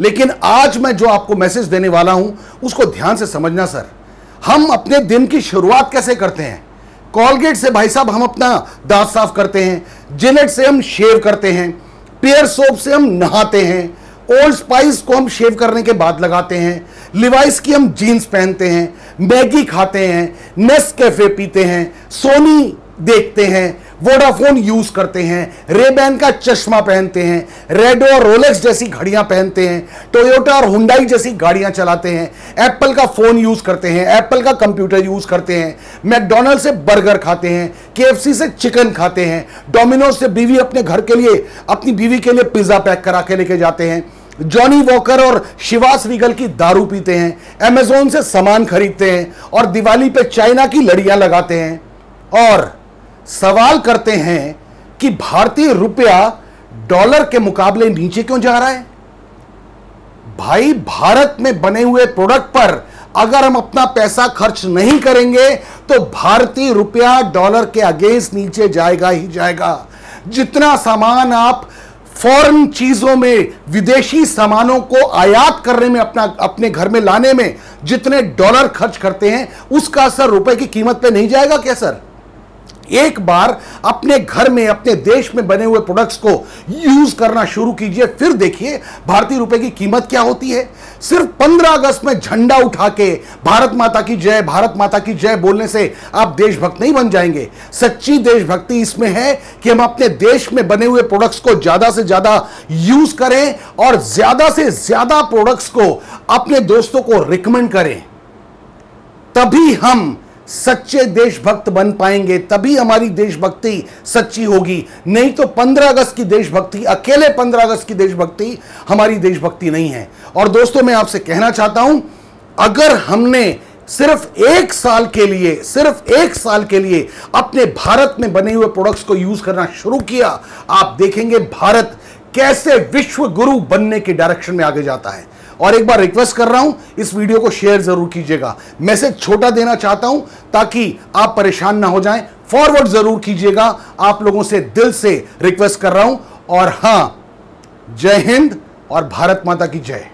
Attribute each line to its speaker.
Speaker 1: लेकिन आज मैं जो आपको मैसेज देने वाला हूँ, उसको ध्यान से समझना सर हम अपने दिन की शुरुआत कैसे करते हैं? कॉलगेट से भाई साहब हम अपना दांत साफ़ करते हैं जिलेट से हम शेव करते हैं पेयर सोप से हम नहाते हैं ओल्ड स्पाइस को हम शेव करने के बाद लगाते हैं लिवाइस की हम जीन्स पहनते हैं मैगी खाते हैं नेस कैफ़े पीते हैं सोनी देखते हैं वोडाफोन यूज़ करते हैं रेबैन का चश्मा पहनते हैं रेडो और रोलेक्स जैसी घड़ियाँ पहनते हैं टोयोटा और हुंडाई जैसी गाड़ियाँ चलाते हैं एप्पल का फ़ोन यूज़ करते हैं एप्पल का कंप्यूटर यूज़ करते हैं मैकडोनल्ड से बर्गर खाते हैं केएफसी से चिकन खाते हैं डोमिनोज से बीवी अपने घर के लिए, अपनी बीवी के लिए पिज्जा पैक करा के लेके जाते हैं जॉनी वॉकर और शिवास रीगल की दारू पीते हैं अमेजोन से सामान खरीदते हैं और दिवाली पे चाइना की लड़ियाँ लगाते हैं और सवाल करते हैं कि भारतीय रुपया डॉलर के मुकाबले नीचे क्यों जा रहा है? भाई, भारत में बने हुए प्रोडक्ट पर अगर हम अपना पैसा खर्च नहीं करेंगे तो भारतीय रुपया डॉलर के अगेंस्ट नीचे जाएगा ही जाएगा। जितना सामान आप फॉरेन चीज़ों में, विदेशी सामानों को आयात करने में, अपना, अपने घर में लाने में जितने डॉलर खर्च करते हैं, उसका असर रुपए की कीमत पे नहीं जाएगा क्या, सर? एक बार अपने घर में, अपने देश में बने हुए प्रोडक्ट्स को यूज़ करना शुरू कीजिए, फिर देखिए भारतीय रुपए की कीमत क्या होती है। सिर्फ़ 15 अगस्त में झंडा उठा के भारत माता की जय, भारत माता की जय बोलने से आप देशभक्त नहीं बन जाएँगे। सच्ची देशभक्ति इसमें है कि हम अपने देश में बने हुए प्रोडक्ट्स को ज़्यादा से ज़्यादा यूज़ करें और ज़्यादा से ज़्यादा प्रोडक्ट्स को अपने दोस्तों को रिकमेंड करें। तभी हम सच्चे देशभक्त बन पाएँगे, तभी हमारी देशभक्ति सच्ची होगी। नहीं तो 15 अगस्त की देशभक्ति, अकेले 15 अगस्त की देशभक्ति हमारी देशभक्ति नहीं है। और दोस्तों, मैं आपसे कहना चाहता हूँ, अगर हमने सिर्फ़ एक साल के लिए, सिर्फ़ एक साल के लिए अपने भारत में बने हुए प्रोडक्ट्स को यूज़ करना शुरू किया, आप देखेंगे भारत कैसे विश्व गुरु बनने के डायरेक्शन में आगे जाता है। और एक बार रिक्वेस्ट कर रहा हूँ, इस वीडियो को शेयर ज़रूर कीजिएगा। मैसेज छोटा देना चाहता हूँ, ताकि आप परेशान ना हो जाएँ। फॉरवर्ड ज़रूर कीजिएगा, आप लोगों से दिल से रिक्वेस्ट कर रहा हूँ। और हाँ, जय हिंद और भारत माता की जय।